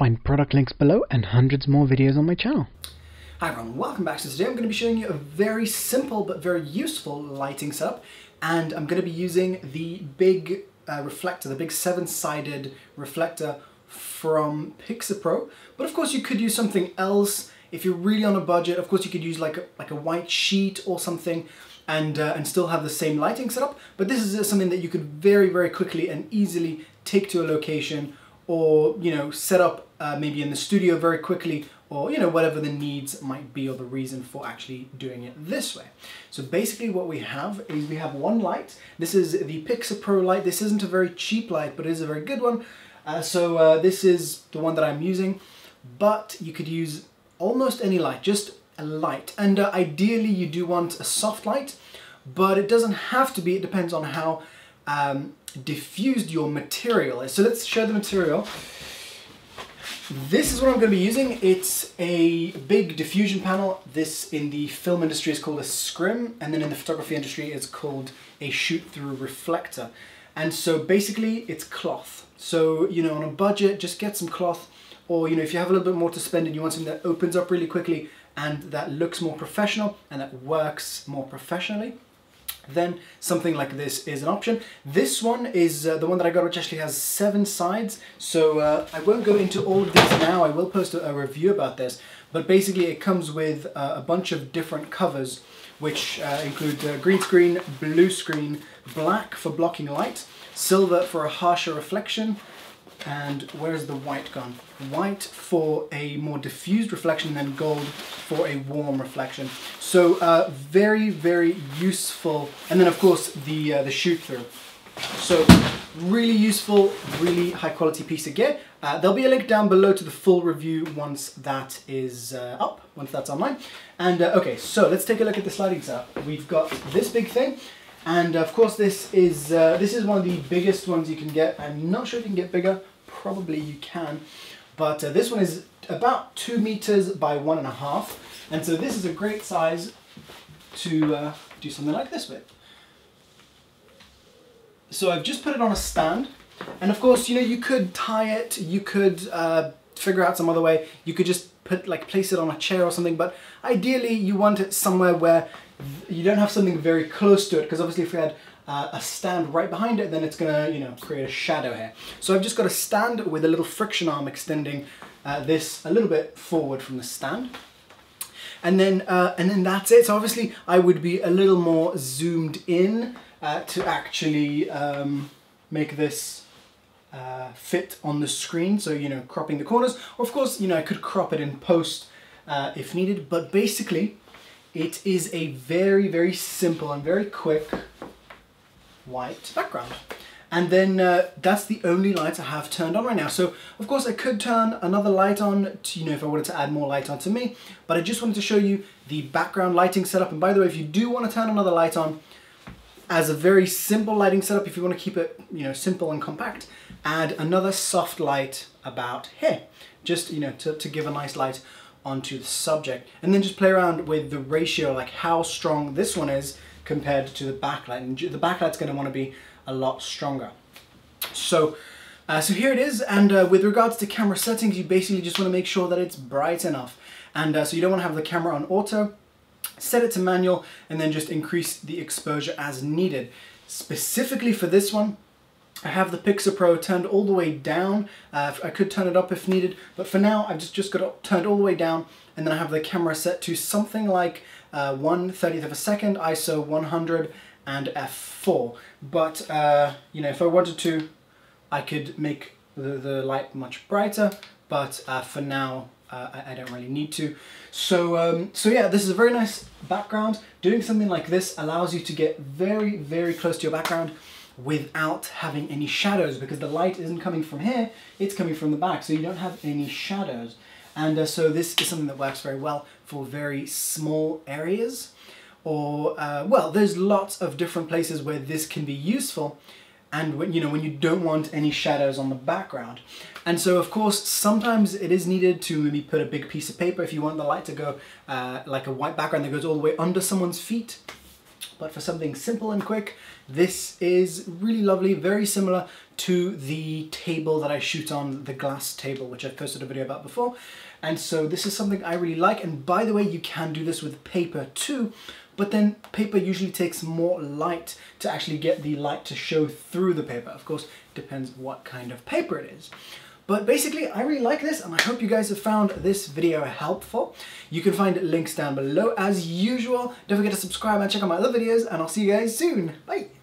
Find product links below and hundreds more videos on my channel. Hi everyone, welcome back. So today I'm going to be showing you a very simple but very useful lighting setup and I'm going to be using the big uh, reflector, the big seven-sided reflector from Pixapro. But of course you could use something else if you're really on a budget. Of course you could use like a, like a white sheet or something and, uh, and still have the same lighting setup. But this is something that you could very, very quickly and easily take to a location or you know set up uh, maybe in the studio very quickly or you know whatever the needs might be or the reason for actually doing it this way. So basically what we have is we have one light. This is the Pixapro light. This isn't a very cheap light but it is a very good one. Uh, so uh, this is the one that I'm using but you could use almost any light, just a light. And uh, ideally you do want a soft light but it doesn't have to be, it depends on how um, diffused your material. So let's show the material. This is what I'm going to be using. It's a big diffusion panel. This in the film industry is called a scrim, and then in the photography industry it's called a shoot-through reflector. And so basically it's cloth. So, you know, on a budget, just get some cloth, or, you know, if you have a little bit more to spend and you want something that opens up really quickly and that looks more professional and that works more professionally, then something like this is an option. This one is uh, the one that I got which actually has seven sides so uh, I won't go into all of these now, I will post a, a review about this but basically it comes with uh, a bunch of different covers which uh, include uh, green screen, blue screen, black for blocking light, silver for a harsher reflection, and where's the white gone? White for a more diffused reflection and gold for a warm reflection. So uh, very, very useful. And then of course the, uh, the shoot through. So really useful, really high quality piece of gear. Uh, there'll be a link down below to the full review once that is uh, up, once that's online. And uh, okay, so let's take a look at the sliding setup. We've got this big thing. And of course this is uh, this is one of the biggest ones you can get. I'm not sure if you can get bigger, probably you can. But uh, this one is about two meters by one and a half. And so this is a great size to uh, do something like this with. So I've just put it on a stand. And of course, you know, you could tie it, you could uh, figure out some other way. You could just put like place it on a chair or something. But ideally you want it somewhere where you don't have something very close to it. Because obviously if we had uh, a stand right behind it, then it's gonna, you know, create a shadow here. So I've just got a stand with a little friction arm extending uh, this a little bit forward from the stand. And then, uh, and then that's it. So obviously I would be a little more zoomed in uh, to actually um, make this uh, fit on the screen. So, you know, cropping the corners. Or of course, you know, I could crop it in post uh, if needed. But basically, it is a very, very simple and very quick white background. And then uh, that's the only light I have turned on right now. So of course I could turn another light on, to, you know, if I wanted to add more light onto me, but I just wanted to show you the background lighting setup. And by the way, if you do want to turn another light on, as a very simple lighting setup, if you want to keep it, you know, simple and compact, add another soft light about here, just, you know, to, to give a nice light onto the subject. And then just play around with the ratio, like how strong this one is compared to the backlight. And the backlight's going to want to be a lot stronger. So, uh, so here it is. And uh, with regards to camera settings, you basically just want to make sure that it's bright enough. And uh, so you don't want to have the camera on auto. Set it to manual and then just increase the exposure as needed. Specifically for this one, I have the Pixapro turned all the way down. Uh, I could turn it up if needed, but for now I've just, just got it turned all the way down and then I have the camera set to something like uh, 1 30th of a second, ISO 100 and f4. But, uh, you know, if I wanted to, I could make the, the light much brighter, but uh, for now uh, I, I, don't really need to. So, um, so yeah, this is a very nice background. Doing something like this allows you to get very, very close to your background without having any shadows because the light isn't coming from here, it's coming from the back, so you don't have any shadows. And uh, so this is something that works very well for very small areas or, uh, well, there's lots of different places where this can be useful and when, you know, when you don't want any shadows on the background. And so of course, sometimes it is needed to maybe put a big piece of paper if you want the light to go uh, like a white background that goes all the way under someone's feet But for something simple and quick, this is really lovely, very similar to the table that I shoot on, the glass table, which I've posted a video about before. And so this is something I really like. And by the way, you can do this with paper too, but then paper usually takes more light to actually get the light to show through the paper. Of course, depends what kind of paper it is. But basically, I really like this and I hope you guys have found this video helpful. You can find links down below as usual. Don't forget to subscribe and check out my other videos and I'll see you guys soon. Bye!